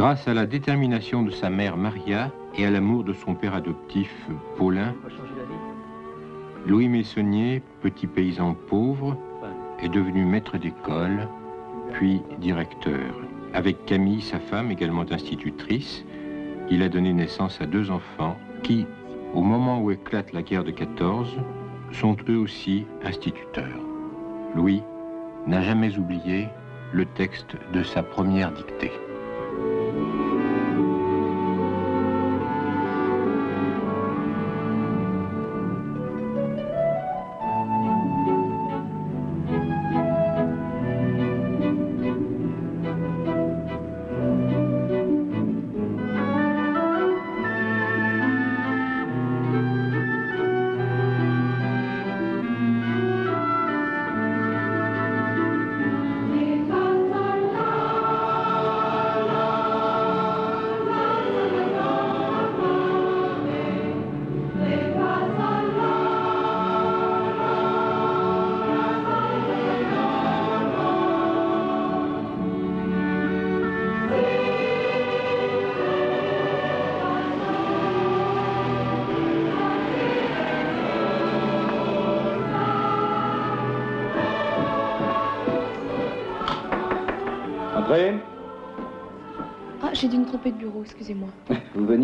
Grâce à la détermination de sa mère Maria et à l'amour de son père adoptif Paulin, Louis Messonnier, petit paysan pauvre, est devenu maître d'école, puis directeur. Avec Camille, sa femme, également institutrice, il a donné naissance à deux enfants qui, au moment où éclate la guerre de 14, sont eux aussi instituteurs. Louis n'a jamais oublié le texte de sa première dictée.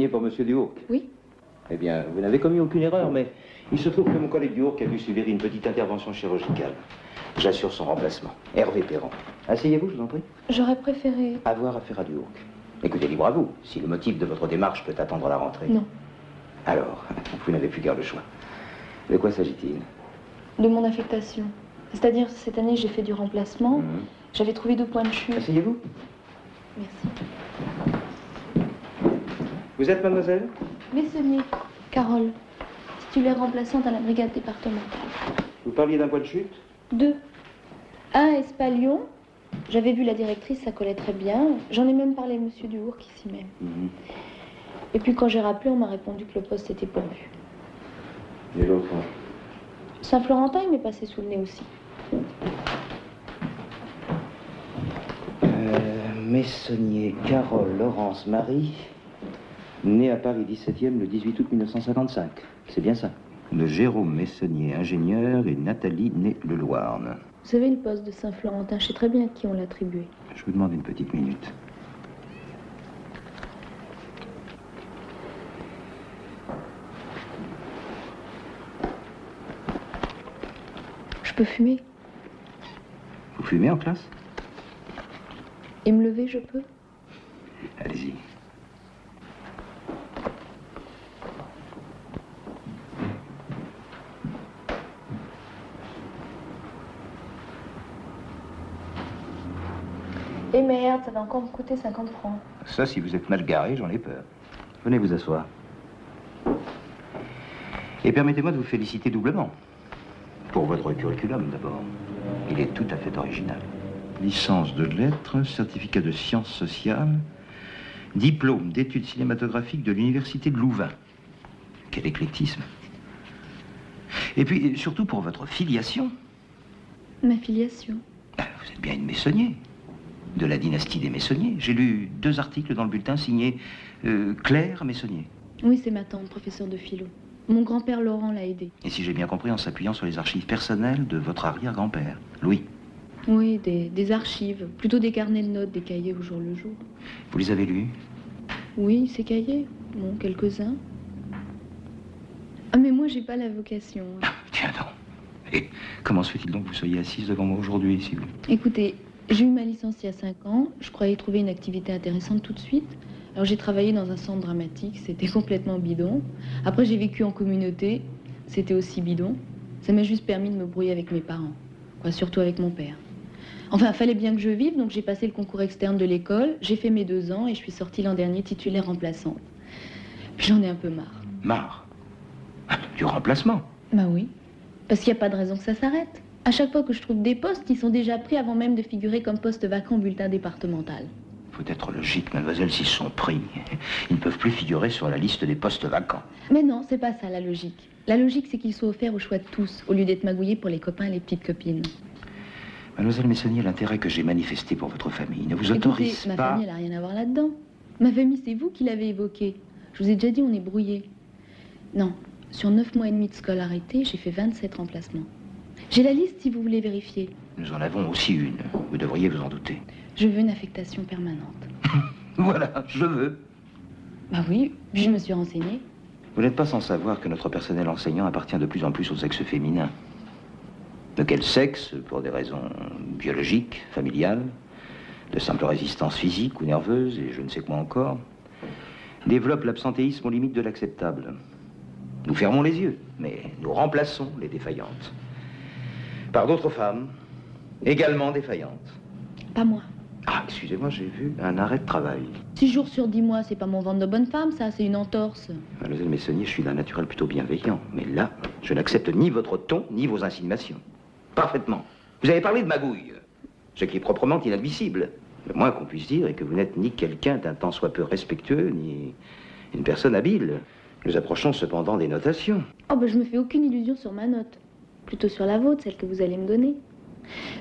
Pour Monsieur Duhourc Oui Eh bien, vous n'avez commis aucune erreur, mais il se trouve que mon collègue Duhourc a dû subir une petite intervention chirurgicale. J'assure son remplacement. Hervé Perron. Asseyez-vous, je vous en prie. J'aurais préféré... Avoir affaire à Duhourc. Écoutez, libre à vous, si le motif de votre démarche peut attendre la rentrée. Non. Alors, vous n'avez plus guère le choix. De quoi s'agit-il? De mon affectation. C'est-à-dire, cette année, j'ai fait du remplacement. Mhm. J'avais trouvé deux points de chute. Asseyez-vous. Merci. Vous êtes mademoiselle Messonnier, Carole, titulaire remplaçante à la brigade départementale. Vous parliez d'un point de chute Deux. Un, Espalion. J'avais vu la directrice, ça collait très bien. J'en ai même parlé à Monsieur Duhourc ici même. Mhm. Et puis quand j'ai rappelé, on m'a répondu que le poste était pourvu. Et l'autre Saint-Florentin, il m'est passé sous le nez aussi. Euh, Messonnier Carole Laurence Marie, née à Paris 17e le 18 août 1955. C'est bien ça De Jérôme Messonnier, ingénieur, et Nathalie, née Le Loirne. Vous savez, le poste de Saint-Florentin, je sais très bien à qui on l'a attribué. Je vous demande une petite minute. Je peux fumer? Vous fumez en classe? Et me lever, je peux? Allez-y. Eh merde, ça va encore me coûter 50 francs. Ça, si vous êtes mal garé, j'en ai peur. Venez vous asseoir. Et permettez-moi de vous féliciter doublement. Pour votre curriculum, d'abord. Il est tout à fait original. Licence de lettres, certificat de sciences sociales, diplôme d'études cinématographiques de l'Université de Louvain. Quel éclectisme. Et puis, surtout pour votre filiation. Ma filiation. Ah, Vous êtes bien une Messonnier, de la dynastie des Messonniers. J'ai lu deux articles dans le bulletin signés euh, Claire Messonnier. Oui, c'est ma tante, professeur de philo. Mon grand-père Laurent l'a aidé. Et si j'ai bien compris, en s'appuyant sur les archives personnelles de votre arrière-grand-père, Louis. Oui, des, des archives, plutôt des carnets de notes, des cahiers au jour le jour. Vous les avez lus? Oui, ces cahiers. Bon, quelques-uns. Ah, mais moi, j'ai pas la vocation. hein. Tiens donc. Et comment se fait-il donc que vous soyez assise devant moi aujourd'hui, si vous... Écoutez, j'ai eu ma licence il y a 5 ans. Je croyais trouver une activité intéressante tout de suite. Alors j'ai travaillé dans un centre dramatique, c'était complètement bidon. Après j'ai vécu en communauté, c'était aussi bidon. Ça m'a juste permis de me brouiller avec mes parents, quoi, surtout avec mon père. Enfin, fallait bien que je vive, donc j'ai passé le concours externe de l'école, j'ai fait mes deux ans et je suis sortie l'an dernier titulaire remplaçante. Puis j'en ai un peu marre. Marre. Ah, Du remplacement. Bah oui, parce qu'il n'y a pas de raison que ça s'arrête. À chaque fois que je trouve des postes, ils sont déjà pris avant même de figurer comme poste vacant au bulletin départemental. Faut être logique, mademoiselle, s'ils sont pris. Ils ne peuvent plus figurer sur la liste des postes vacants. Mais non, c'est pas ça la logique. La logique, c'est qu'ils soient offerts au choix de tous, au lieu d'être magouillés pour les copains et les petites copines. Mademoiselle Messonnier, l'intérêt que j'ai manifesté pour votre famille ne vous Écoutez, autorise ma pas... famille, elle a rien à voir là-dedans. Ma famille, c'est vous qui l'avez évoqué. Je vous ai déjà dit, on est brouillé. Non, sur neuf mois et demi de scolarité, j'ai fait 27 remplacements. J'ai la liste si vous voulez vérifier. Nous en avons aussi une. Vous devriez vous en douter. Je veux une affectation permanente. voilà, je veux. Bah oui, je me suis renseignée. Vous n'êtes pas sans savoir que notre personnel enseignant appartient de plus en plus au sexe féminin. De quel sexe Pour des raisons biologiques, familiales, de simple résistance physique ou nerveuse, et je ne sais quoi encore, développe l'absentéisme aux limites de l'acceptable. Nous fermons les yeux, mais nous remplaçons les défaillantes par d'autres femmes, également défaillantes. Pas moi. Ah, excusez-moi, j'ai vu un arrêt de travail. Six jours sur dix mois, c'est pas mon ventre de bonne femme, ça, c'est une entorse. Mademoiselle Messonnier, je suis d'un naturel plutôt bienveillant. Mais là, je n'accepte ni votre ton, ni vos insinuations. Parfaitement. Vous avez parlé de magouille, ce qui est proprement inadmissible. Le moins qu'on puisse dire est que vous n'êtes ni quelqu'un d'un tant soit peu respectueux, ni une personne habile. Nous approchons cependant des notations. Oh, ben je me fais aucune illusion sur ma note. Plutôt sur la vôtre, celle que vous allez me donner.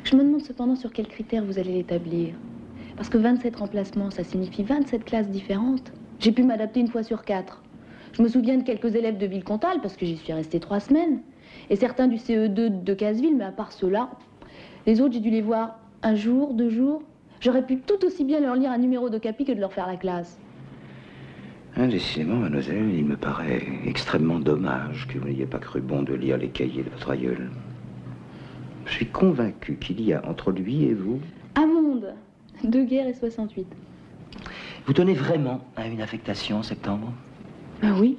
Je me demande cependant sur quels critères vous allez l'établir. Parce que 27 remplacements, ça signifie 27 classes différentes. J'ai pu m'adapter une fois sur quatre. Je me souviens de quelques élèves de Ville-Comtal, parce que j'y suis restée trois semaines. Et certains du CE2 de Casseville, mais à part ceux-là, les autres, j'ai dû les voir un jour, deux jours. J'aurais pu tout aussi bien leur lire un numéro de capi que de leur faire la classe. Décidément, mademoiselle, il me paraît extrêmement dommage que vous n'ayez pas cru bon de lire les cahiers de votre aïeul. Je suis convaincu qu'il y a entre lui et vous... Un monde deux guerres et 68. Vous tenez vraiment à une affectation en septembre? Ah oui.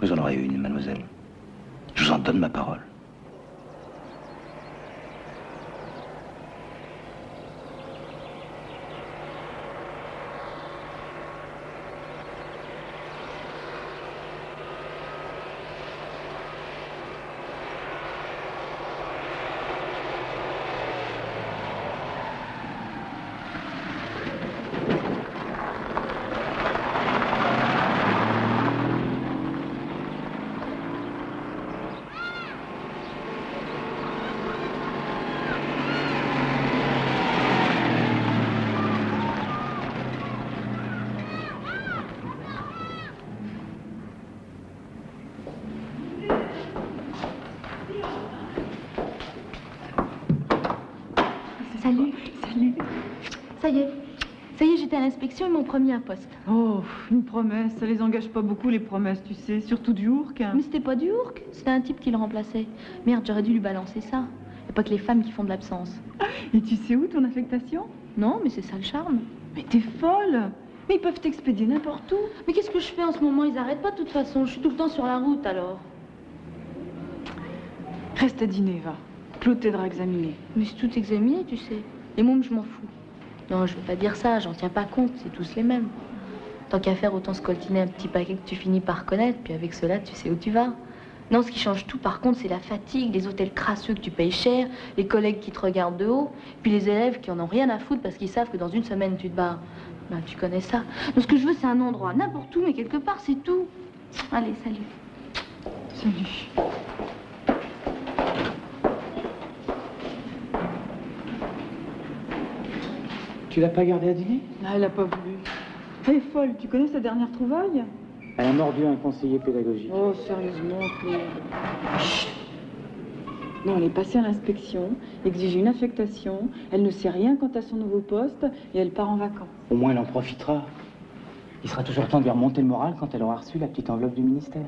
Vous en aurez une, mademoiselle. Je vous en donne ma parole. Ça y est. Ça y est, j'étais à l'inspection, m'ont promis un poste. Oh, une promesse, ça les engage pas beaucoup les promesses, tu sais, surtout du Hourk. Mais c'était pas du Hourk, c'était un type qui le remplaçait. Merde, j'aurais dû lui balancer ça. Et pas que les femmes qui font de l'absence. Et tu sais où ton affectation? Non, mais c'est ça le charme. Mais t'es folle Mais ils peuvent t'expédier n'importe où. Mais qu'est-ce que je fais en ce moment? Ils arrêtent pas de toute façon, je suis tout le temps sur la route alors. Reste à dîner, va. Claude t'aidera à examiner. Mais c'est tout examiné, tu sais. Et moi, je m'en fous. Non, je veux pas dire ça, j'en tiens pas compte, c'est tous les mêmes. Tant qu'à faire, autant se coltiner un petit paquet que tu finis par connaître, puis avec cela, tu sais où tu vas. Non, ce qui change tout, par contre, c'est la fatigue, les hôtels crasseux que tu payes cher, les collègues qui te regardent de haut, puis les élèves qui en ont rien à foutre parce qu'ils savent que dans une semaine, tu te barres. Ben, tu connais ça. Donc, ce que je veux, c'est un endroit, n'importe où, mais quelque part, c'est tout. Allez, salut. Salut. Tu l'as pas gardée à dîner Ah, elle a pas voulu. Elle est folle, tu connais sa dernière trouvaille? Elle a mordu un conseiller pédagogique. Oh, sérieusement, Claude. Non, elle est passée à l'inspection, exige une affectation, elle ne sait rien quant à son nouveau poste et elle part en vacances. Au moins, elle en profitera. Il sera toujours temps de lui remonter le moral quand elle aura reçu la petite enveloppe du ministère.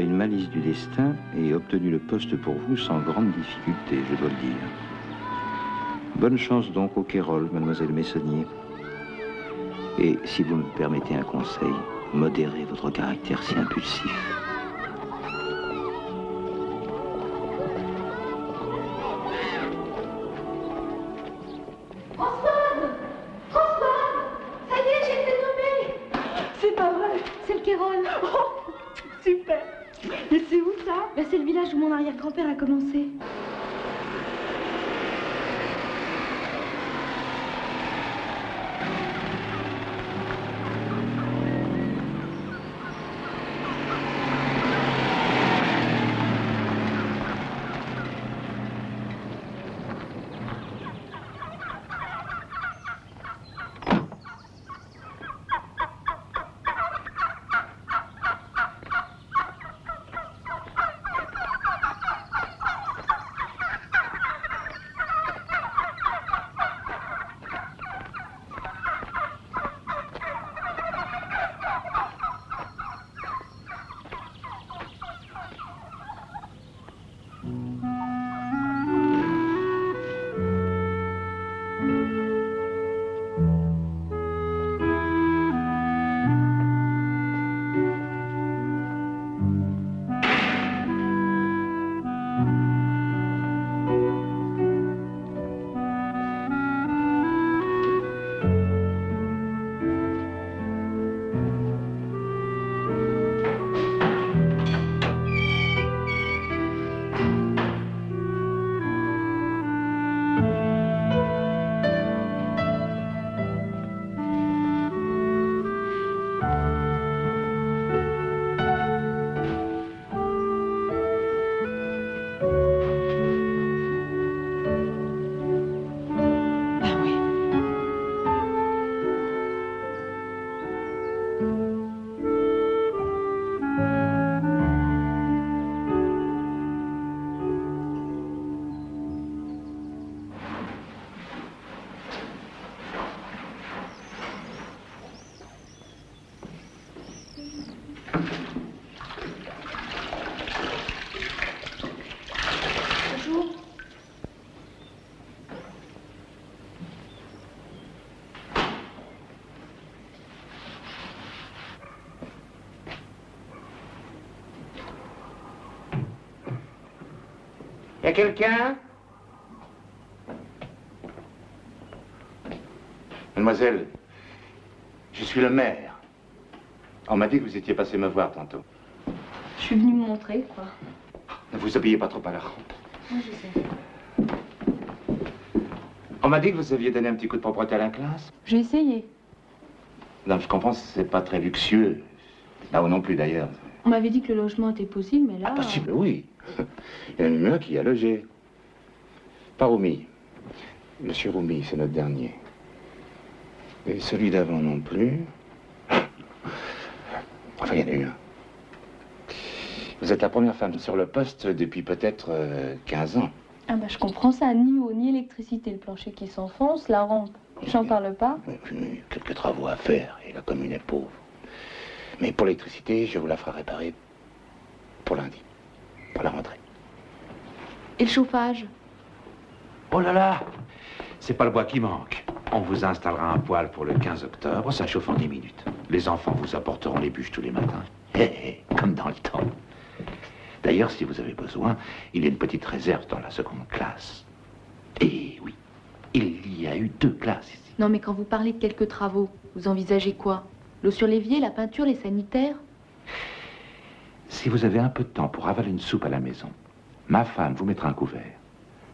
Une malice du destin et obtenu le poste pour vous sans grande difficulté, je dois le dire. Bonne chance donc au Kérol, mademoiselle Messonnier. Et si vous me permettez un conseil, modérez votre caractère si impulsif. Y a quelqu'un? Mademoiselle, je suis le maire. On m'a dit que vous étiez passé me voir tantôt. Je suis venue me montrer, quoi. Ne vous habillez pas trop à la rampe. Moi, je sais. On m'a dit que vous aviez donné un petit coup de propreté à la classe. J'ai essayé. Non, je comprends, c'est pas très luxueux. Là-haut non plus, d'ailleurs. On m'avait dit que le logement était possible, mais là... Ah, possible, oui. Il y en a un qui a logé. Pas Roumi. Monsieur Roumi, c'est notre dernier. Et celui d'avant non plus. Enfin, il y en a eu un. Vous êtes la première femme sur le poste depuis peut-être euh, 15 ans. Ah bah je comprends ça, ni eau, ni électricité, le plancher qui s'enfonce, la rampe, j'en parle pas. Y quelques travaux à faire et la commune est pauvre. Mais pour l'électricité, je vous la ferai réparer pour lundi, pour la rentrée. Et le chauffage? Oh là là C'est pas le bois qui manque. On vous installera un poêle pour le 15 octobre, ça chauffe en 10 minutes. Les enfants vous apporteront les bûches tous les matins. Hé, comme dans le temps. D'ailleurs, si vous avez besoin, il y a une petite réserve dans la seconde classe. Et oui, il y a eu deux classes ici. Non mais quand vous parlez de quelques travaux, vous envisagez quoi? L'eau sur l'évier, la peinture, les sanitaires? Si vous avez un peu de temps pour avaler une soupe à la maison, ma femme vous mettra un couvert.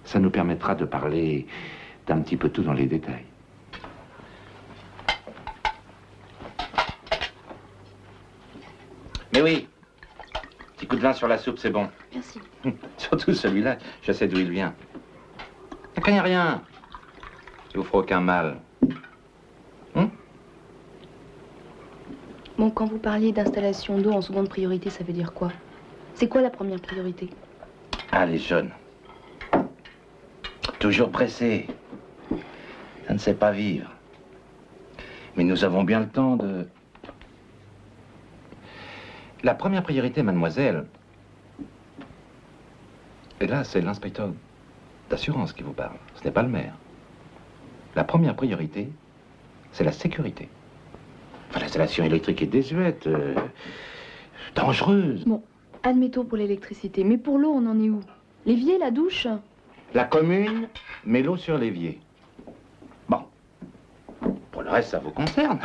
Ça nous permettra de parler d'un petit peu tout dans les détails. Mais oui, petit coup de vin sur la soupe, c'est bon. Merci. Surtout celui-là, je sais d'où il vient. Ne craignez rien. Il vous fera aucun mal. Bon, quand vous parliez d'installation d'eau en seconde priorité, ça veut dire quoi? C'est quoi la première priorité? Ah, les jeunes. Toujours pressés. Ça ne sait pas vivre. Mais nous avons bien le temps de... La première priorité, mademoiselle, et là, c'est l'inspecteur d'assurance qui vous parle. Ce n'est pas le maire. La première priorité, c'est la sécurité. L'installation électrique est désuète, euh, dangereuse. Admettons pour l'électricité, mais pour l'eau, on en est où? L'évier, la douche? La commune met l'eau sur l'évier. Bon. Pour le reste, ça vous concerne.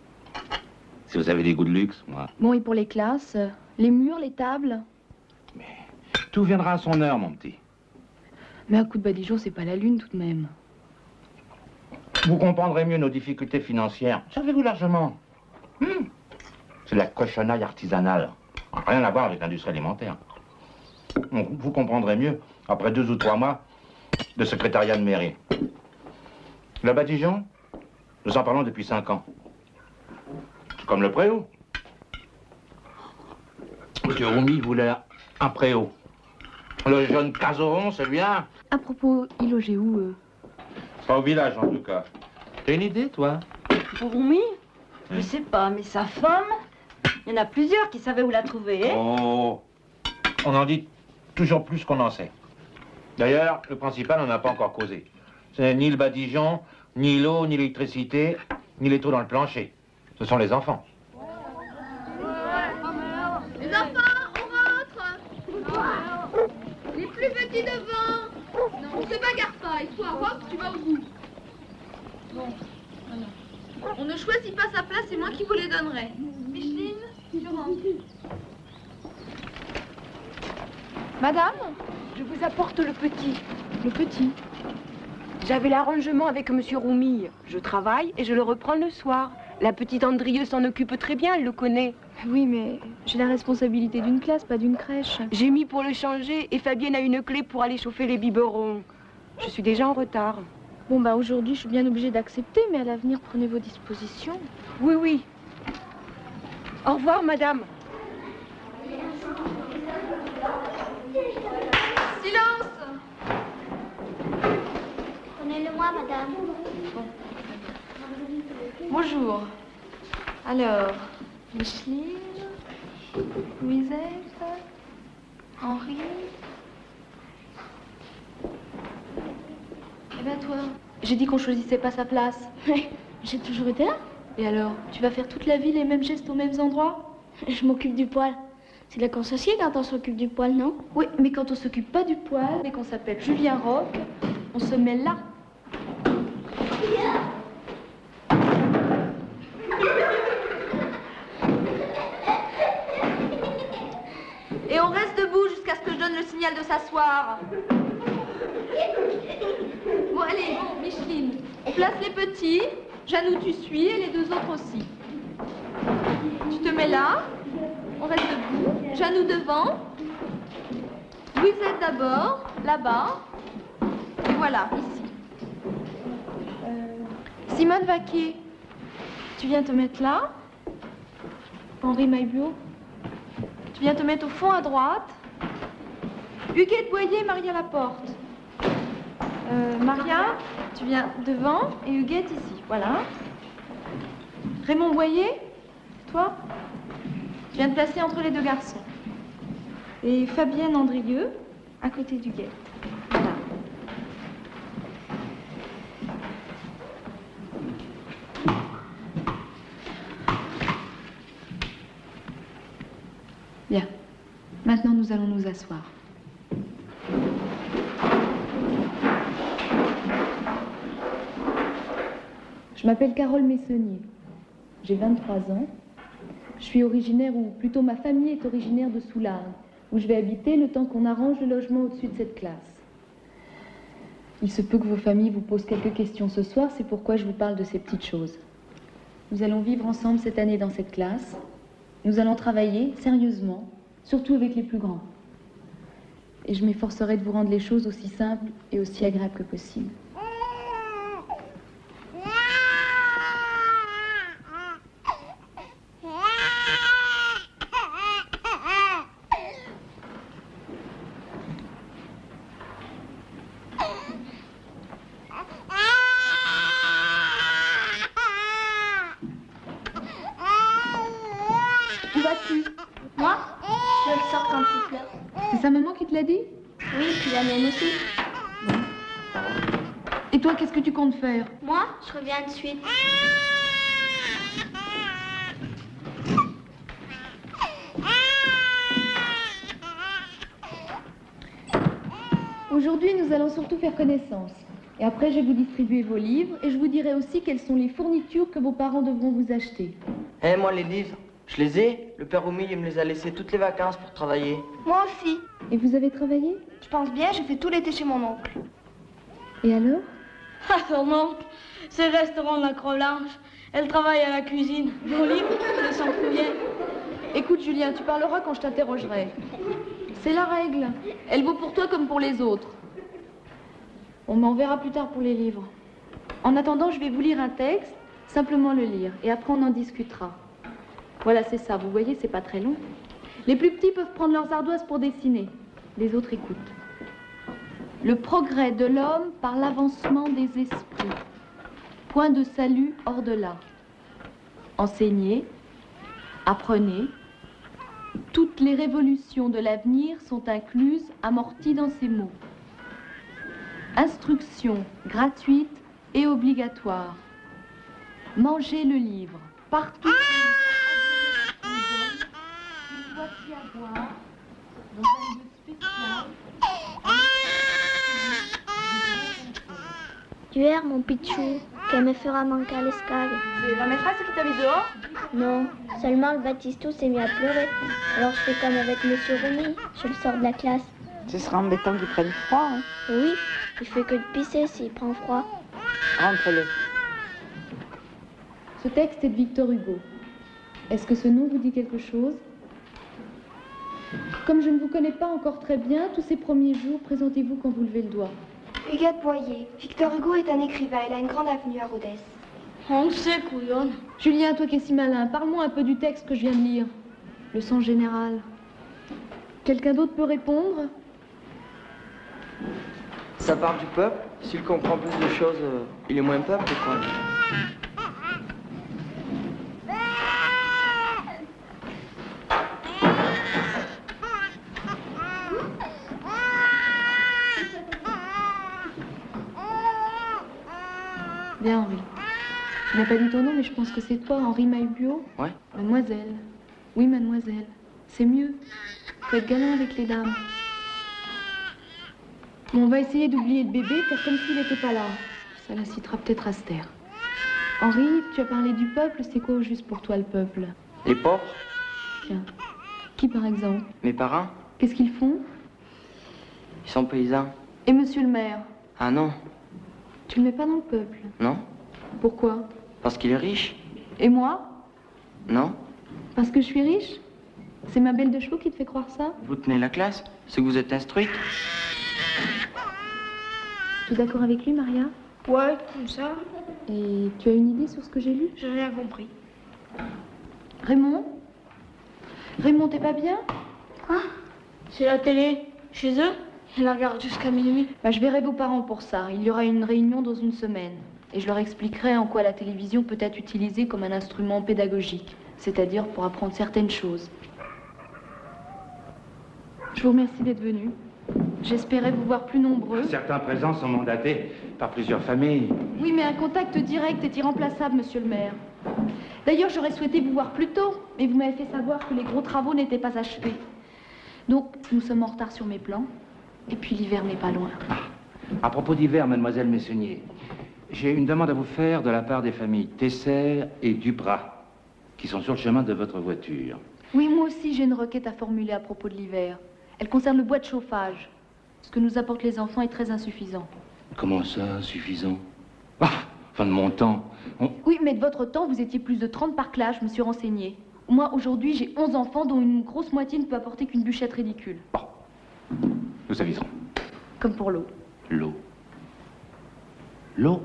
si vous avez des goûts de luxe, moi. Bon, et pour les classes? Les murs, les tables? Tout viendra à son heure, mon petit. Mais un coup de badigeon, c'est pas la lune tout de même. Vous comprendrez mieux nos difficultés financières. Savez-vous largement Hmm. C'est la cochonnaille artisanale. Rien à voir avec l'industrie alimentaire. Donc, vous comprendrez mieux après deux ou trois mois de secrétariat de mairie. Le badigeon, nous en parlons depuis cinq ans. Comme le préau. Monsieur Roumi voulait un préau. Le jeune Casoron, c'est bien. À propos, il logeait où eux Pas au village, en tout cas. T'as une idée, toi? Pour Roumi Je sais pas, mais sa femme, il y en a plusieurs qui savaient où la trouver. hein. Oh On en dit toujours plus qu'on en sait. D'ailleurs, le principal, on n'a pas encore causé. Ce n'est ni le badigeon, ni l'eau, ni l'électricité, ni les trous dans le plancher. Ce sont les enfants. Les enfants, on rentre Les plus petits devant On se bagarre pas, et toi, Rob, tu vas au bout. Bon, voilà. On ne choisit pas sa place, c'est moi qui vous les donnerai. Micheline, Madame Je vous apporte le petit. Le petit. J'avais l'arrangement avec Monsieur Roumi. Je travaille et je le reprends le soir. La petite Andrieux s'en occupe très bien, elle le connaît. Oui, mais j'ai la responsabilité d'une classe, pas d'une crèche. J'ai mis pour le changer et Fabienne a une clé pour aller chauffer les biberons. Je suis déjà en retard. Bon, bah aujourd'hui, je suis bien obligée d'accepter, mais à l'avenir, prenez vos dispositions. Oui, oui. Au revoir, madame. Silence Prenez-le-moi, madame. Bonjour. Alors, Micheline, Louisette, Henri. Et ben toi, j'ai dit qu'on choisissait pas sa place. J'ai toujours été là. Et alors, tu vas faire toute la vie les mêmes gestes aux mêmes endroits? Je m'occupe du poil. C'est là qu'on s'assied quand on s'occupe du poil, non? Oui, mais quand on s'occupe pas du poil et qu'on s'appelle Julien Roch, on se met là. Et on reste debout jusqu'à ce que je donne le signal de s'asseoir. Bon, allez, Micheline, on place les petits. Janou, tu suis et les deux autres aussi. Tu te mets là. On reste debout. Janou devant. Louisette d'abord, là-bas. Et voilà, ici. Euh, Simone Vaquet, tu viens te mettre là. Henri Maillot. Tu viens te mettre au fond à droite. Huguette Boyer, Maria Laporte. Euh, Maria, tu viens devant et Huguette ici. Voilà. Raymond Boyer, toi, tu viens te placer entre les deux garçons. Et Fabienne Andrieux, à côté d'Huguette. Voilà. Bien. Maintenant, nous allons nous asseoir. Je m'appelle Carole Messonnier. J'ai 23 ans. Je suis originaire, ou plutôt ma famille est originaire de Soulargues, où je vais habiter le temps qu'on arrange le logement au-dessus de cette classe. Il se peut que vos familles vous posent quelques questions ce soir, c'est pourquoi je vous parle de ces petites choses. Nous allons vivre ensemble cette année dans cette classe. Nous allons travailler sérieusement, surtout avec les plus grands. Et je m'efforcerai de vous rendre les choses aussi simples et aussi agréables que possible. 28. Aujourd'hui, nous allons surtout faire connaissance. Et après, je vais vous distribuer vos livres et je vous dirai aussi quelles sont les fournitures que vos parents devront vous acheter. Eh, moi, les livres, je les ai. Le père Oumi, il me les a laissés toutes les vacances pour travailler. Moi aussi. Et vous avez travaillé? Je pense bien, j'ai fait tout l'été chez mon oncle. Et alors? Ah, son oncle, c'est restaurant de la Croix-Blanche. Elle travaille à la cuisine. Livre, je s'en souviens. Écoute, Julien, tu parleras quand je t'interrogerai. C'est la règle. Elle vaut pour toi comme pour les autres. On m'en verra plus tard pour les livres. En attendant, je vais vous lire un texte, simplement le lire, et après on en discutera. Voilà, c'est ça. Vous voyez, c'est pas très long. Les plus petits peuvent prendre leurs ardoises pour dessiner. Les autres écoutent. Le progrès de l'homme par l'avancement des esprits. Point de salut hors de là. Enseignez, apprenez. Toutes les révolutions de l'avenir sont incluses, amorties dans ces mots. Instruction gratuite et obligatoire. Mangez le livre. Partout. Tu es mon pichou, qu'elle me fera manquer à l'escale. C'est la maîtresse qui t'a mis dehors Non, seulement le Baptistou s'est mis à pleurer. Alors je fais comme avec Monsieur Rumi, je le sors de la classe. Ce sera embêtant qu'il prenne froid. Hein. Oui, il fait que de pisser s'il prend froid. Rentre-le. Ce texte est de Victor Hugo. Est-ce que ce nom vous dit quelque chose? Comme je ne vous connais pas encore très bien, tous ces premiers jours, présentez-vous quand vous levez le doigt. Huguette Boyer. Victor Hugo est un écrivain. Il a une grande avenue à Rodez. On le sait, couillonne. Julien, toi qui es si malin, parle-moi un peu du texte que je viens de lire. Le sens général. Quelqu'un d'autre peut répondre? Ça part du peuple? S'il comprend plus de choses, euh, il est moins peuple, quoi. Bien, Henri. Tu n'as pas dit ton nom, mais je pense que c'est toi, Henri Maillot. Ouais. Mademoiselle. Oui, mademoiselle. C'est mieux. Faut être galant avec les dames. Bon, on va essayer d'oublier le bébé, faire comme s'il n'était pas là. Ça la citera peut-être à se taire. Henri, tu as parlé du peuple, c'est quoi au juste pour toi le peuple? Les pauvres Tiens. Qui par exemple? Mes parents Qu'est-ce qu'ils font? Ils sont paysans. Et monsieur le maire? Ah non Tu le mets pas dans le peuple. Non. Pourquoi? Parce qu'il est riche. Et moi? Non. Parce que je suis riche? C'est ma belle de chevaux qui te fait croire ça? Vous tenez la classe. C'est que vous êtes instruite. Tu es d'accord avec lui, Maria? Ouais, comme ça. Et tu as une idée sur ce que j'ai lu? J'ai rien compris. Raymond? Raymond, t'es pas bien? Quoi? C'est la télé. Chez eux? Ils la regardent jusqu'à minuit. Bah, je verrai vos parents pour ça. Il y aura une réunion dans une semaine. Et je leur expliquerai en quoi la télévision peut être utilisée comme un instrument pédagogique, c'est-à-dire pour apprendre certaines choses. Je vous remercie d'être venu. J'espérais vous voir plus nombreux. Certains présents sont mandatés par plusieurs familles. Oui, mais un contact direct est irremplaçable, monsieur le maire. D'ailleurs, j'aurais souhaité vous voir plus tôt, mais vous m'avez fait savoir que les gros travaux n'étaient pas achevés. Donc, nous sommes en retard sur mes plans. Et puis, l'hiver n'est pas loin. À propos d'hiver, mademoiselle Messonnier, j'ai une demande à vous faire de la part des familles Tesser et Duprat, qui sont sur le chemin de votre voiture. Oui, moi aussi, j'ai une requête à formuler à propos de l'hiver. Elle concerne le bois de chauffage. Ce que nous apportent les enfants est très insuffisant. Comment ça, suffisant Ah, fin de mon temps. On- Oui, mais de votre temps, vous étiez plus de 30 par classe, je me suis renseignée. Moi, aujourd'hui, j'ai 11 enfants, dont une grosse moitié ne peut apporter qu'une bûchette ridicule. Nous aviserons. Comme pour l'eau. L'eau. L'eau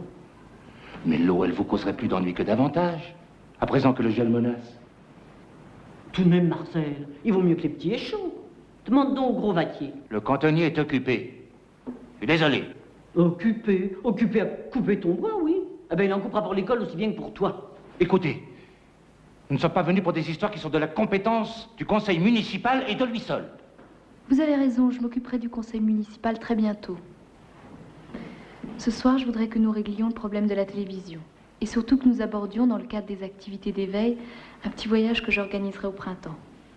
Mais l'eau, elle vous causerait plus d'ennui que davantage, à présent que le gel menace. Tout de même, Marcel, il vaut mieux que les petits aient chaud. Demande donc au gros vatier. Le cantonnier est occupé. Je suis désolé. Occupé, occupé à couper ton bois, oui. Ah ben, il en coupera pour l'école aussi bien que pour toi. Écoutez, nous ne sommes pas venus pour des histoires qui sont de la compétence du conseil municipal et de lui seul. Vous avez raison, je m'occuperai du conseil municipal très bientôt. Ce soir, je voudrais que nous réglions le problème de la télévision. Et surtout que nous abordions, dans le cadre des activités d'éveil, un petit voyage que j'organiserai au printemps.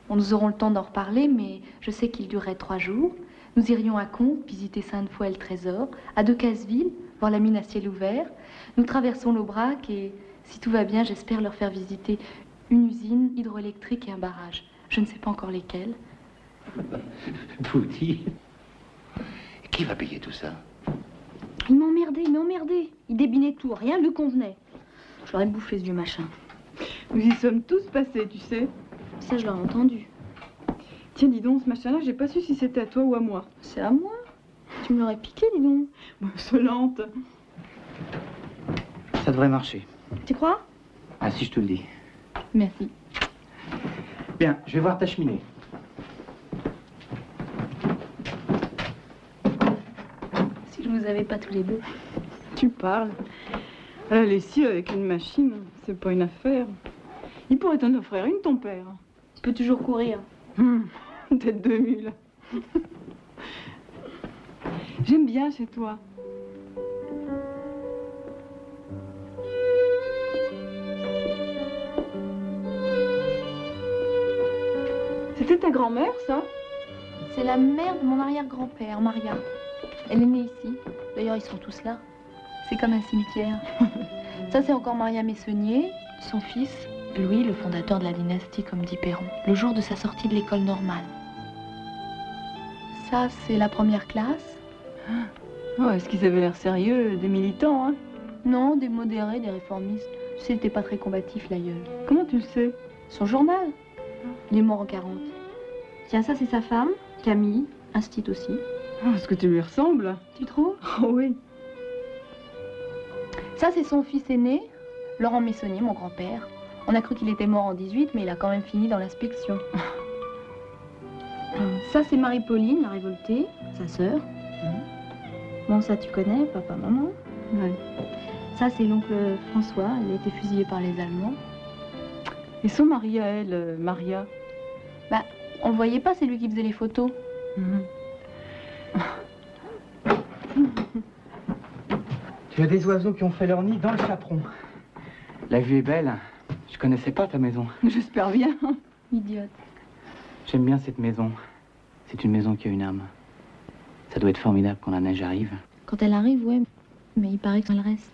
Bon, nous aurons le temps d'en reparler, mais je sais qu'il durerait trois jours. Nous irions à Comte, visiter Sainte-Foy et le Trésor, à Decazeville, voir la mine à ciel ouvert. Nous traversons l'Aubrac et, si tout va bien, j'espère leur faire visiter une usine hydroélectrique et un barrage. Je ne sais pas encore lesquels. Dites Qui va payer tout ça? Il m'emmerdait, il m'emmerdait. Il débinait tout, rien ne lui convenait. Je l'aurais bouffé ce vieux machin. Nous y sommes tous passés, tu sais. Ça, je l'aurais entendu. Tiens, dis donc, ce machin-là, j'ai pas su si c'était à toi ou à moi. C'est à moi? Tu me l'aurais piqué, dis donc. Insolente. Ça devrait marcher. Tu crois? Ah, si je te le dis. Merci. Bien, je vais voir ta cheminée. Si je vous avais pas tous les deux. Tu parles. La lessive avec une machine, c'est pas une affaire. Il pourrait t'en offrir une, ton père. Tu peux toujours courir. Hum, tête de mule. J'aime bien chez toi. C'était ta grand-mère, ça? C'est la mère de mon arrière-grand-père, Maria. Elle est née ici. D'ailleurs, ils sont tous là. C'est comme un cimetière. Ça, c'est encore Maria Messonnier, son fils, Louis, le fondateur de la dynastie, comme dit Perron, le jour de sa sortie de l'école normale. Ça, c'est la première classe. Oh, Est-ce qu'ils avaient l'air sérieux, des militants, hein? Non, des modérés, des réformistes. Tu sais, il était pas très combatif, l'aïeul. Comment tu le sais? Son journal. Il est mort en 40. Tiens, ça, c'est sa femme, Camille, instit aussi. Oh, Est-ce que tu lui ressembles Tu trouves? Oh oui. Ça, c'est son fils aîné, Laurent Messonnier, mon grand-père. On a cru qu'il était mort en 18, mais il a quand même fini dans l'inspection. ça, c'est Marie-Pauline, la révoltée, sa sœur. Bon, ça, tu connais, papa, maman. Ouais. Ça, c'est l'oncle François. Il a été fusillé par les Allemands. Et son mari à elle, euh, Maria? Bah, on le voyait pas, c'est lui qui faisait les photos. Tu as des oiseaux qui ont fait leur nid dans le chaperon. La vue est belle. Je connaissais pas ta maison. J'espère bien. Idiote. J'aime bien cette maison. C'est une maison qui a une âme. Ça doit être formidable quand la neige arrive. Quand elle arrive, ouais, mais il paraît qu'elle reste.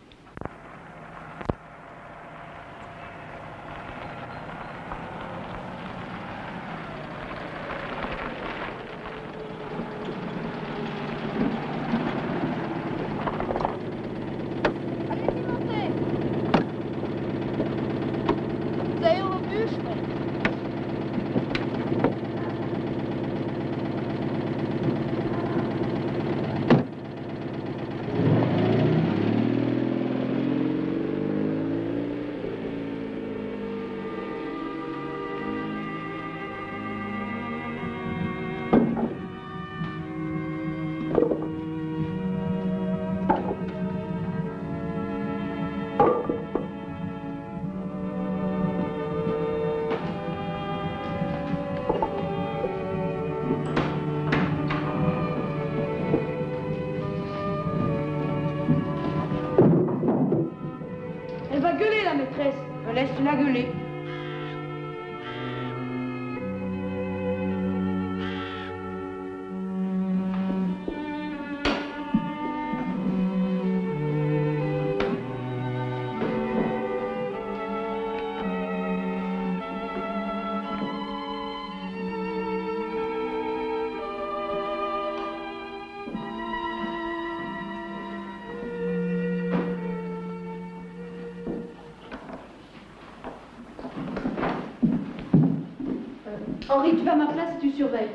Henri, tu vas à ma place et tu surveilles.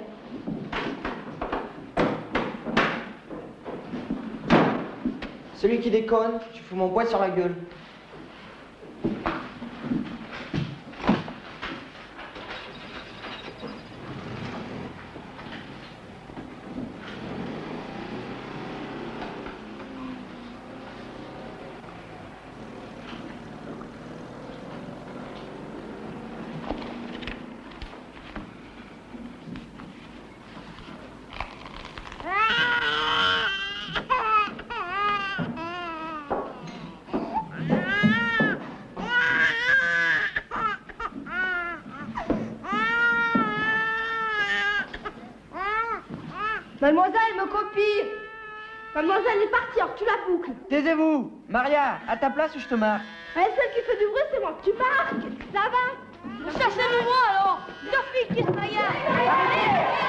Celui qui déconne, tu fous mon poids sur la gueule. Mademoiselle me copie. Mademoiselle est partie, alors tu la boucles. Taisez-vous Maria, à ta place ou je te marre Eh, celle qui fait du bruit, c'est moi. Tu marques. Ça va Cherchez-le moi alors Sophie qui se regarde.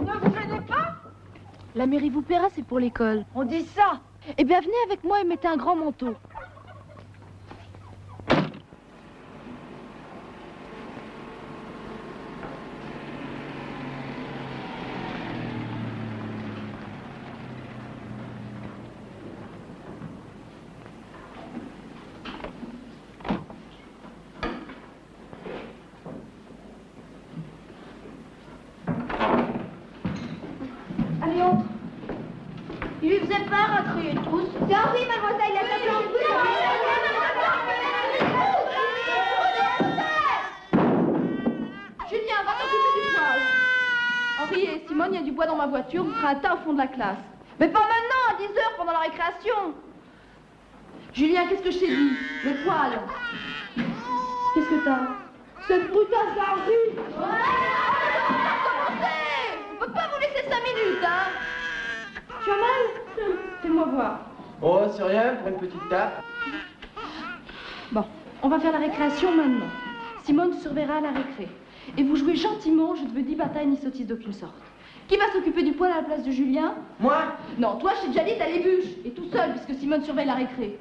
Ne vous gênez pas? La mairie vous paiera, c'est pour l'école. On dit ça Eh bien, venez avec moi et mettez un grand manteau. Allez, entre. Il lui faisait peur à crier tous. C'est Henri, mademoiselle, il a tapé Julien, va t'occuper du poil. Henri et Simone, il y a du bois dans ma voiture, vous ferez un tas au fond de la classe. Mais pas maintenant, à 10 heures, pendant la récréation. Julien, qu'est-ce que je t'ai dit? Le poil. Qu'est-ce que t'as? Cette brutasse d'Henri On peut pas vous laisser 5 minutes, hein? Tu as mal? Fais-moi voir. Oh, c'est rien pour une petite tape. Bon, on va faire la récréation maintenant. Simone surveillera à la récré. Et vous jouez gentiment, je ne veux ni bataille ni sottise d'aucune sorte. Qui va s'occuper du poil à la place de Julien Moi Non, toi, je t'ai déjà dit, t'as les bûches. Et tout seul, puisque Simone surveille la récré.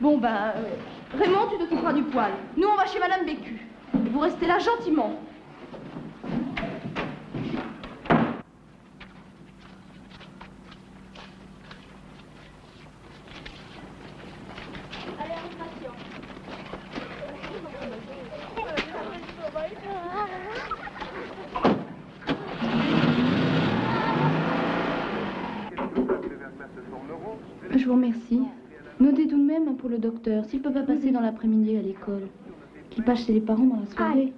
Bon, ben, euh, Raymond, tu t'occuperas du poil. Nous, on va chez Madame Bécu. Vous restez là gentiment. docteur, s'il peut pas passer mhm. dans l'après-midi à l'école, qu'il passe chez les parents dans la soirée.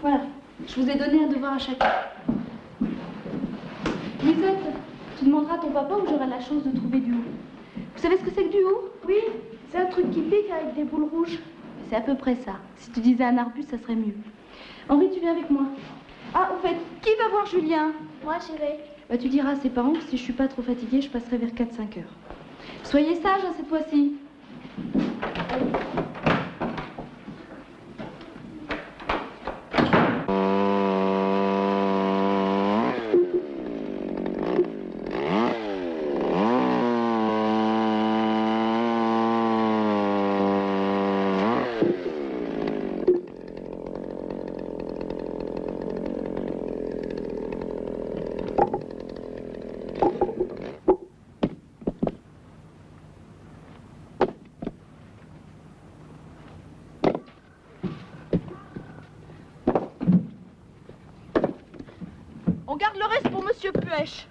Voilà, je vous ai donné un devoir à chacun. Demanderas à ton papa où j'aurai la chance de trouver du haut. Vous savez ce que c'est que du haut? Oui, c'est un truc qui pique avec des boules rouges. C'est à peu près ça. Si tu disais un arbuste, ça serait mieux. Henri, tu viens avec moi. Ah, au fait, qui va voir Julien? Moi, j'irai. Bah, tu diras à ses parents que si je suis pas trop fatiguée, je passerai vers 4-5 heures. Soyez sages hein, cette fois-ci garde le reste Puech.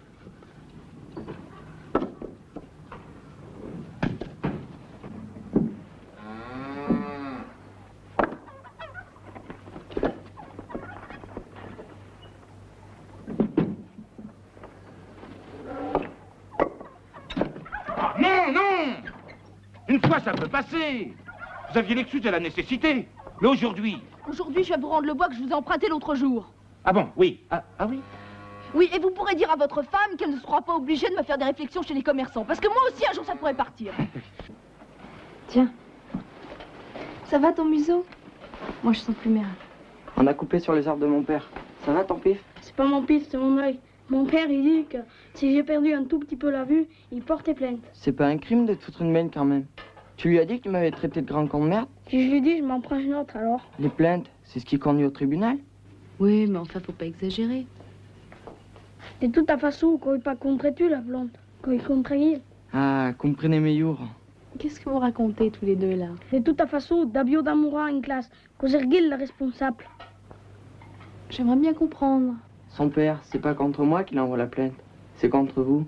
Non, non Une fois, ça peut passer. Vous aviez l'excuse de la nécessité. Mais aujourd'hui... Aujourd'hui, je vais vous rendre le bois que je vous ai emprunté l'autre jour. Ah bon, oui. Ah, ah oui? Oui, et vous pourrez dire à votre femme qu'elle ne se croit pas obligée de me faire des réflexions chez les commerçants. Parce que moi aussi, un jour, ça pourrait partir. Tiens. Ça va ton museau? Moi, je sens plus mes reins. On a coupé sur les arbres de mon père. Ça va ton pif? C'est pas mon pif, c'est mon œil. Mon père, il dit que si j'ai perdu un tout petit peu la vue, il portait plainte. C'est pas un crime de te foutre une main quand même. Tu lui as dit que tu m'avais traité de grand con de merde? Si je lui dis, je m'en prends une autre alors. Les plaintes, c'est ce qui conduit au tribunal? Oui, mais enfin, faut pas exagérer. De toute façon, quand il pas contre tu la plante, quand il contre il. Ah, comprenez meilleur. Qu'est-ce que vous racontez tous les deux là? De toute façon, Dabio Damoura en classe, Kozergil le responsable. J'aimerais bien comprendre. Son père, c'est pas contre moi qu'il envoie la plainte, c'est contre vous.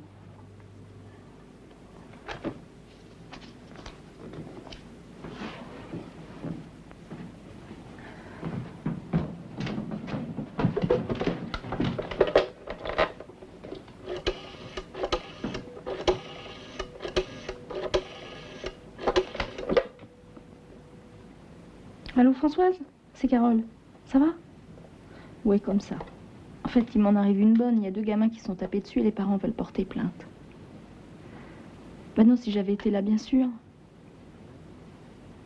Françoise C'est Carole. Ça va? Ouais, comme ça. En fait, il m'en arrive une bonne. Il y a deux gamins qui sont tapés dessus et les parents veulent porter plainte. Bah non, si j'avais été là, bien sûr.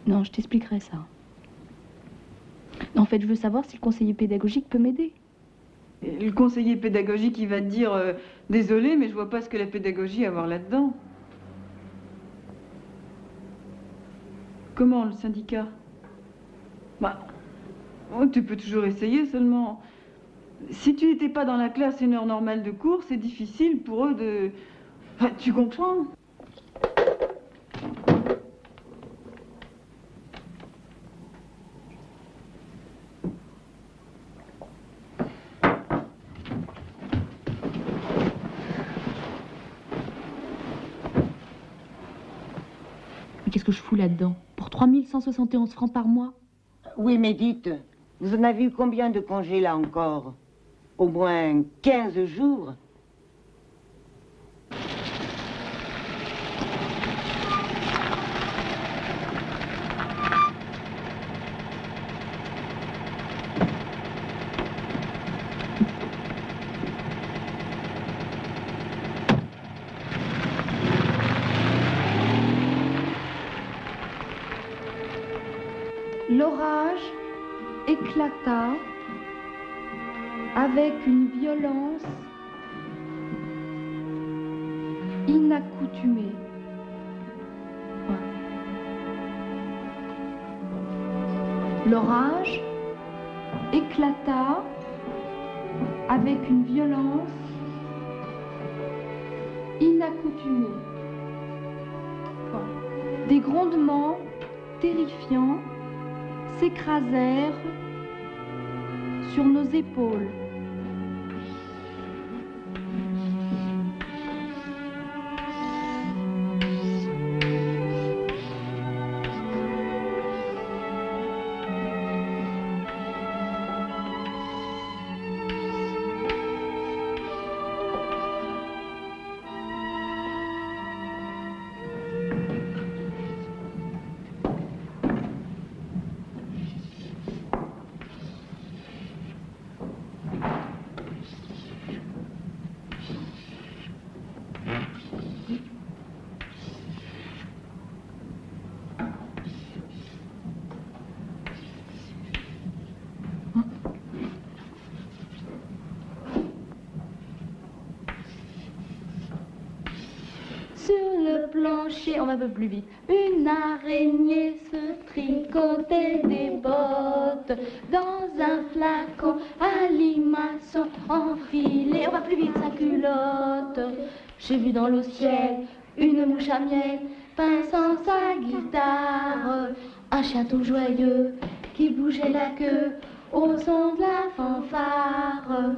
Non, je t'expliquerai ça. En fait, je veux savoir si le conseiller pédagogique peut m'aider. Le conseiller pédagogique, il va te dire euh, Désolé, mais je vois pas ce que la pédagogie a à voir là-dedans. Comment, le syndicat? Bah, oh, tu peux toujours essayer seulement. Si tu n'étais pas dans la classe une heure normale de cours, c'est difficile pour eux de. Tu comprends? Qu'est-ce que je fous là-dedans? Pour 3171 francs par mois? Oui, mais dites, vous en avez eu combien de congés là encore? Au moins 15 jours? Inaccoutumée. L'orage éclata avec une violence inaccoutumée. Des grondements terrifiants s'écrasèrent sur nos épaules. On va un peu plus vite. Une araignée se tricotait des bottes dans un flacon à limaçon enfilé. On va plus vite, sa culotte. J'ai vu dans le ciel une mouche à miel pinçant sa guitare. Un château joyeux qui bougeait la queue au son de la fanfare.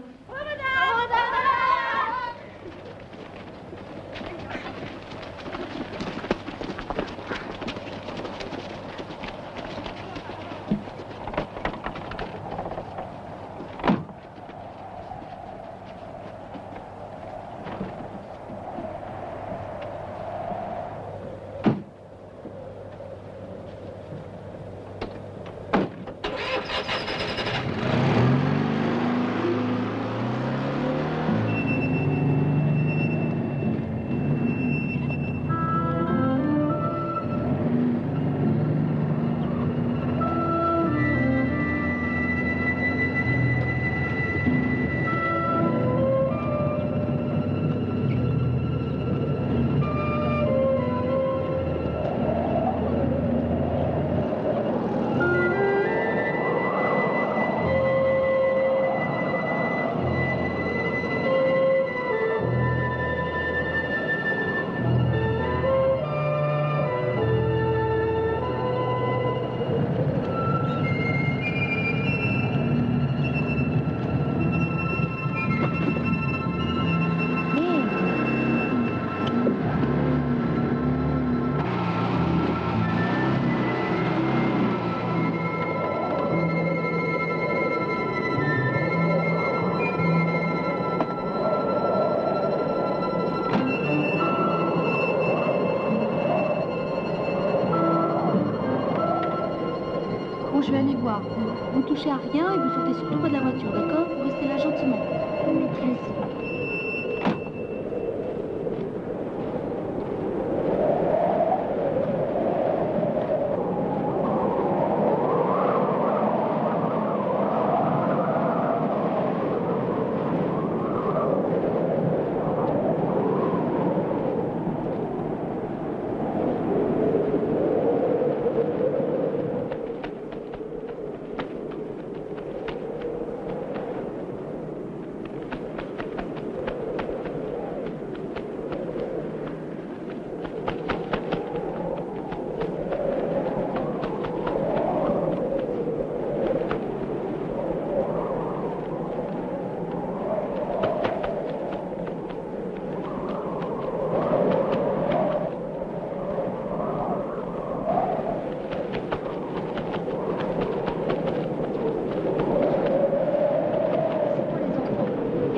Vous touchez à rien et vous sortez surtout pas de la voiture, d'accord Vous restez là gentiment.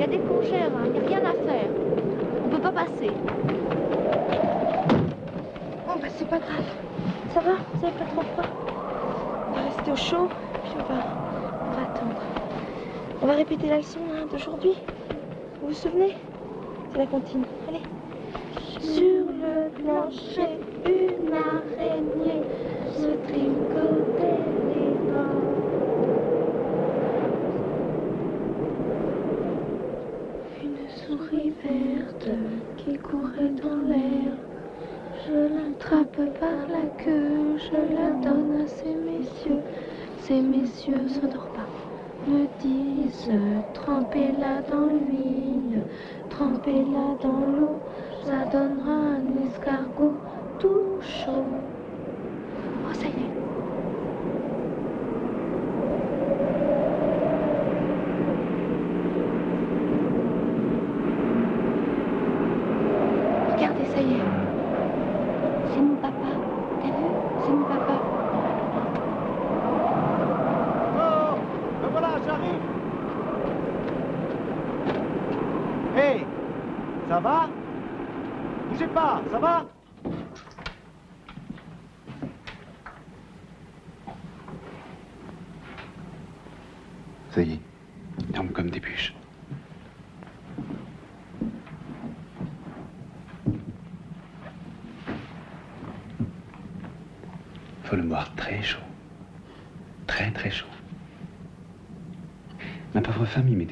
Il y a des congères, hein, il n'y a rien à faire. On ne peut pas passer. Bon, bah, c'est pas grave. Ça va Vous avez pas trop froid On va rester au chaud, puis on va, on va attendre. On va répéter la leçon hein, d'aujourd'hui. Vous vous souvenez? C'est la continue. Allez. Sur le plancher, une araignée se tricotait les dents. Une souris verte qui courait dans l'air. Je l'attrape par la queue, je la donne à ces messieurs. Ces messieurs s'endorment pas. Me disent, trempez-la dans l'huile, trempez-la dans l'eau, ça donnera un escargot tout chaud.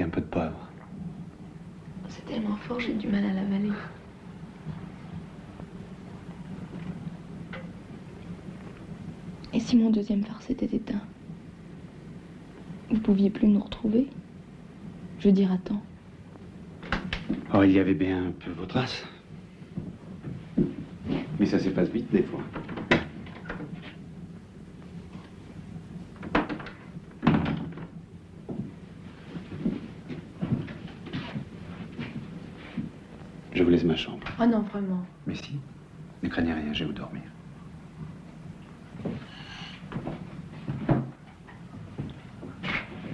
un peu de poivre. C'est tellement fort, j'ai du mal à l'avaler. Et si mon deuxième phare s'était éteint Vous pouviez plus nous retrouver? Je veux dire, attends. Oh, il y avait bien un peu vos traces. Mais ça se passe vite des fois. Oh non, vraiment. Mais si, ne craignez rien, je vais où dormir.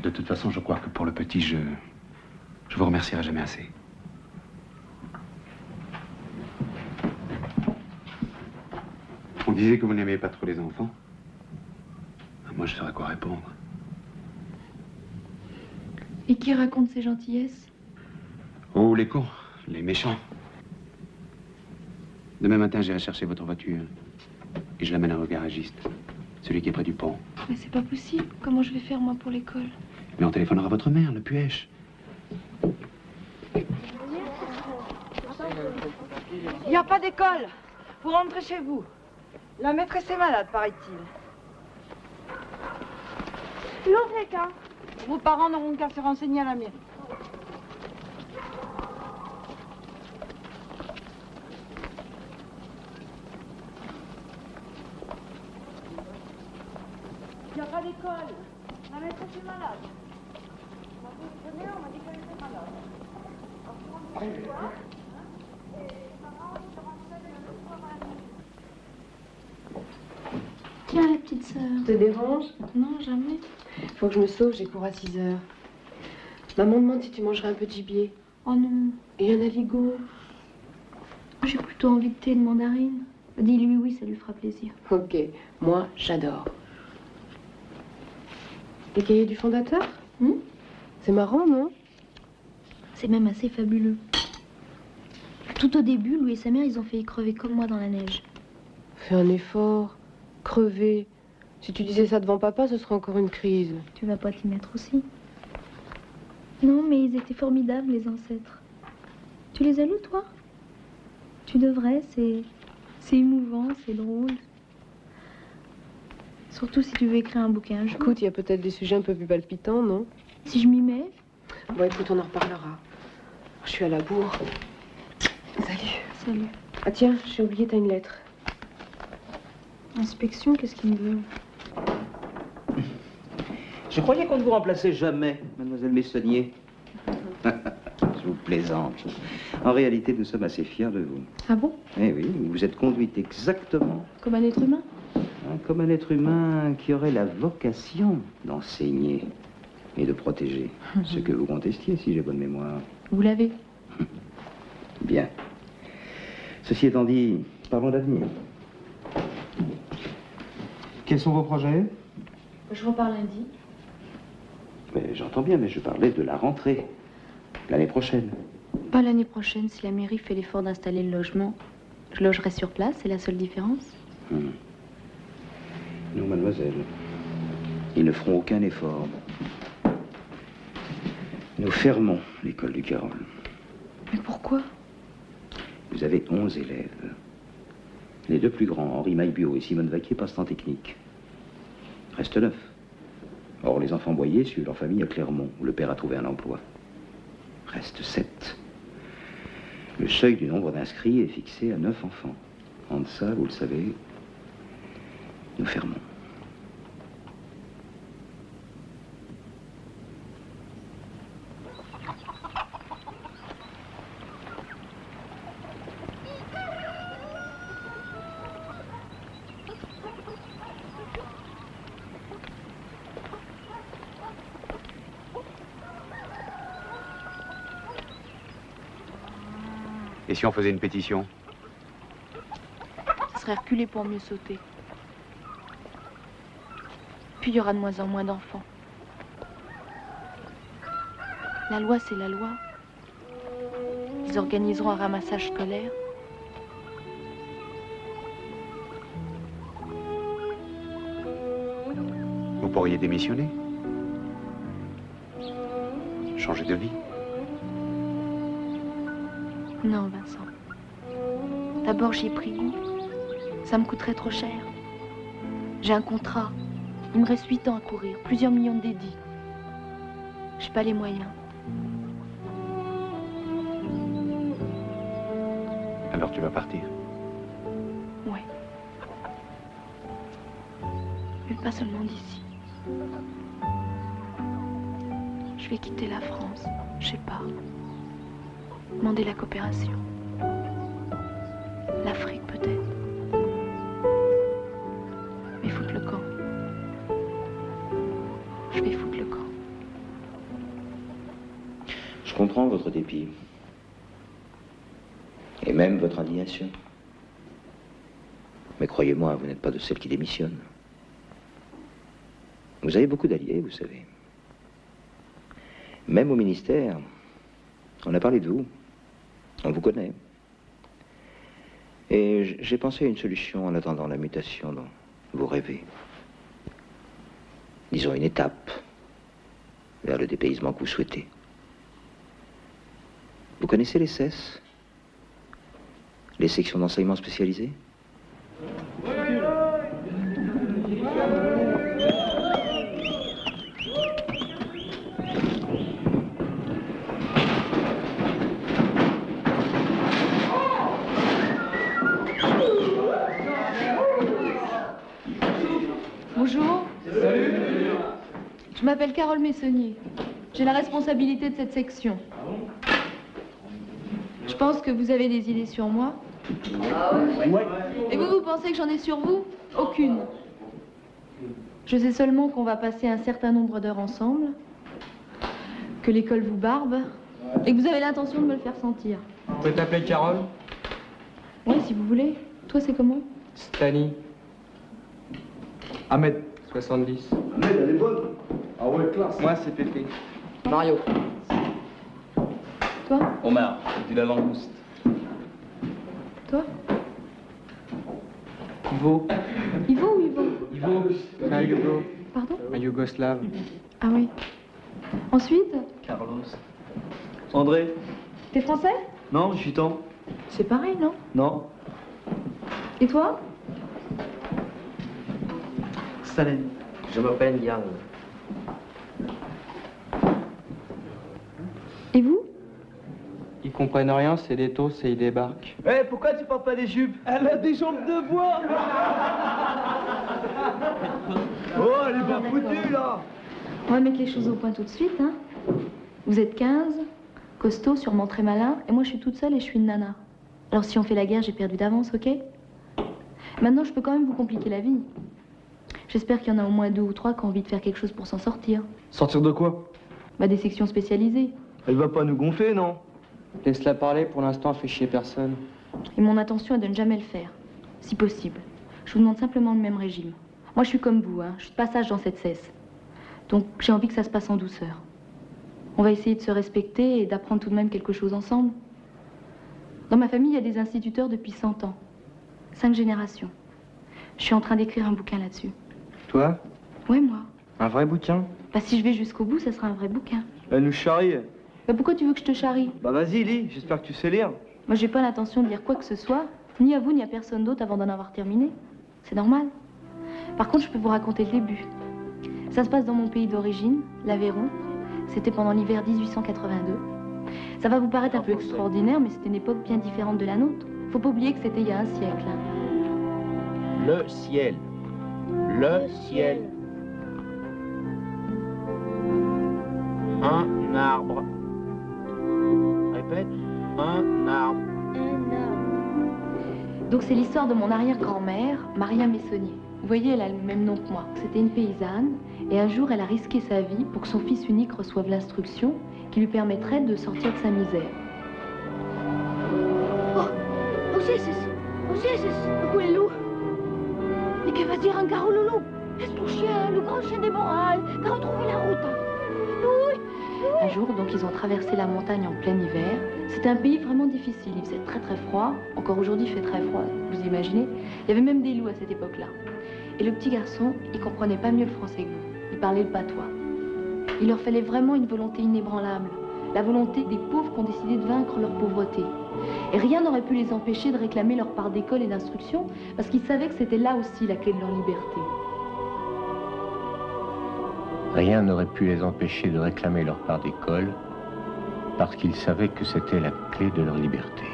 De toute façon, je crois que pour le petit, je... Je vous remercierai jamais assez. On disait que vous n'aimiez pas trop les enfants. Ah, Moi, je saurais quoi répondre. Et qui raconte ses gentillesses? Oh, les cons, les méchants. Demain matin, j'irai chercher votre voiture. Et je l'amènerai au garagiste. Celui qui est près du pont. Mais c'est pas possible. Comment je vais faire, moi, pour l'école? Mais on téléphonera à votre mère, le puèche. Il n'y a pas d'école. Vous rentrez chez vous. La maîtresse est malade, paraît-il. L'autre qu'un. Vos parents n'auront qu'à se renseigner à la mairie. Il n'y a pas d'école. La maîtresse est malade. On m'a téléphoné, on m'a dit qu'elle était malade. Alors, tout le monde sait quoi, hein, et les parents, ils se renseignent le soir à la nuit. Tiens, la petite sœur. te dérange Non, jamais. Faut que je me sauve, j'ai cours à 6 heures. Maman demande si tu mangerais un peu de gibier. Oh non. Et un aligot. J'ai plutôt envie de thé et de mandarine. Dis-lui oui, ça lui fera plaisir. Ok, moi j'adore. Les cahiers du fondateur? Hmm? C'est marrant, non? C'est même assez fabuleux. Tout au début, Louis et sa mère, ils ont fait crever comme moi dans la neige. Fais un effort. Crever. Si tu disais ça devant papa, ce serait encore une crise. Tu vas pas t'y mettre aussi Non, mais ils étaient formidables, les ancêtres. Tu les as lus, toi? Tu devrais, c'est... C'est émouvant, c'est drôle. Surtout si tu veux écrire un bouquin un jour. Écoute, il y a peut-être des sujets un peu plus palpitants, non? Si je m'y mets, Bon, écoute, on en reparlera. Je suis à la bourre. Salut. salut. Ah tiens, j'ai oublié, t'as une lettre. Inspection, qu'est-ce qu'il me veut Je croyais qu'on ne vous remplaçait jamais, mademoiselle Messonnier. Je vous plaisante. En réalité, nous sommes assez fiers de vous. Ah bon? Eh oui, vous vous êtes conduite exactement Comme un être humain? Hein, comme un être humain qui aurait la vocation d'enseigner et de protéger. Ce que vous contestiez, si j'ai bonne mémoire. Vous l'avez? Bien. Ceci étant dit, parlons d'avenir. Quels sont vos projets? Je repars lundi. Mais J'entends bien, mais je parlais de la rentrée. L'année prochaine. Pas l'année prochaine, si la mairie fait l'effort d'installer le logement. Je logerai sur place, c'est la seule différence. Hmm. Non, mademoiselle. Ils ne feront aucun effort. Nous fermons l'école du Carole. Mais pourquoi? Vous avez 11 élèves. Les deux plus grands, Henri Maillebio et Simone Vaquier, passent en technique. Reste neuf. Or, les enfants Boyer suivent leur famille à Clermont, où le père a trouvé un emploi. Reste sept. Le seuil du nombre d'inscrits est fixé à neuf enfants. En deçà, vous le savez, nous fermons. Et si on faisait une pétition Ça serait reculé pour mieux sauter. Puis il y aura de moins en moins d'enfants. La loi, c'est la loi. Ils organiseront un ramassage scolaire. Vous pourriez démissionner Changer de vie Non, Vincent. D'abord, j'y ai pris goût. Ça me coûterait trop cher. J'ai un contrat. Il me reste 8 ans à courir, plusieurs millions de dédits. J'ai pas les moyens. Alors tu vas partir? Ouais. Mais pas seulement d'ici. Je vais quitter la France. Je sais pas. Demander la coopération. L'Afrique peut-être. Mais foutre le camp. Je vais foutre le camp. Je comprends votre dépit. Et même votre indignation. Mais croyez-moi, vous n'êtes pas de celles qui démissionnent. Vous avez beaucoup d'alliés, vous savez. Même au ministère, on a parlé de vous. On vous connaît. Et j'ai pensé à une solution en attendant la mutation dont vous rêvez. Disons une étape vers le dépaysement que vous souhaitez. Vous connaissez les CES Les sections d'enseignement spécialisées? Bonjour. Je m'appelle Carole Messonnier. J'ai la responsabilité de cette section. Je pense que vous avez des idées sur moi. Et vous, vous pensez que j'en ai sur vous? Aucune. Je sais seulement qu'on va passer un certain nombre d'heures ensemble, que l'école vous barbe, et que vous avez l'intention de me le faire sentir. Vous pouvez t'appeler Carole? Oui, si vous voulez. Toi, c'est comment? Stani. Ahmed, 70. Ahmed, elle est bonne. Ah ouais, classe. Moi, c'est Pépé. Mario. Toi Omar, dis la langouste. Toi Ivo. Ivo ou Ivo Ivo, un. Pardon Un Yougoslave. Ah oui. Ensuite, Carlos. André t'es français Non, je suis temps. C'est pareil, non Non. Et toi Stalin. Je m'appelle Yann. Et vous Ils comprennent rien, c'est des taux, et ils débarquent. Eh, pourquoi tu portes pas des jupes Elle a des jambes de bois Oh, elle est bien foutue, là On va mettre les choses au point tout de suite, hein Vous êtes 15, costaud, sûrement très malin, et moi je suis toute seule et je suis une nana. Alors si on fait la guerre, j'ai perdu d'avance, ok? Maintenant, je peux quand même vous compliquer la vie. J'espère qu'il y en a au moins deux ou trois qui ont envie de faire quelque chose pour s'en sortir. Sortir de quoi? Bah, des sections spécialisées. Elle va pas nous gonfler, non Laisse-la parler, pour l'instant, elle fait chier personne. Et mon intention est de ne jamais le faire, si possible. Je vous demande simplement le même régime. Moi, je suis comme vous, hein. je suis de passage dans cette cesse. Donc, j'ai envie que ça se passe en douceur. On va essayer de se respecter et d'apprendre tout de même quelque chose ensemble. Dans ma famille, il y a des instituteurs depuis 100 ans. Cinq générations. Je suis en train d'écrire un bouquin là-dessus. Toi Ouais, moi. Un vrai bouquin Bah, si je vais jusqu'au bout, ça sera un vrai bouquin. Elle nous charrie. Bah, pourquoi tu veux que je te charrie? Bah vas-y, lis, j'espère que tu sais lire. Moi, j'ai pas l'intention de lire quoi que ce soit, ni à vous, ni à personne d'autre avant d'en avoir terminé. C'est normal. Par contre, je peux vous raconter le début. Ça se passe dans mon pays d'origine, l'Aveyron. C'était pendant l'hiver 1882. Ça va vous paraître un peu extraordinaire, mais c'était une époque bien différente de la nôtre. Faut pas oublier que c'était il y a un siècle. hein. Le ciel. Le ciel. Un arbre. Répète. Un arbre. Donc c'est l'histoire de mon arrière-grand-mère, Maria Messonnier. Vous voyez, elle a le même nom que moi. C'était une paysanne, et un jour, elle a risqué sa vie pour que son fils unique reçoive l'instruction qui lui permettrait de sortir de sa misère. Oh, c'est, c'est, oh, c'est, c'est, où est le loup Mais que va dire un garou le loup Est-ce ton chien, le grand chien des morales, qui a retrouvé la route Oui, Un jour, donc, ils ont traversé la montagne en plein hiver. C'était un pays vraiment difficile. Il faisait très très froid. Encore aujourd'hui, il fait très froid, vous imaginez. Il y avait même des loups à cette époque-là. Et le petit garçon, il comprenait pas mieux le français que vous. Il parlait le patois. Il leur fallait vraiment une volonté inébranlable. La volonté des pauvres qui ont décidé de vaincre leur pauvreté. Et rien n'aurait pu les empêcher de réclamer leur part d'école et d'instruction, parce qu'ils savaient que c'était là aussi la clé de leur liberté. Rien n'aurait pu les empêcher de réclamer leur part d'école, parce qu'ils savaient que c'était la clé de leur liberté.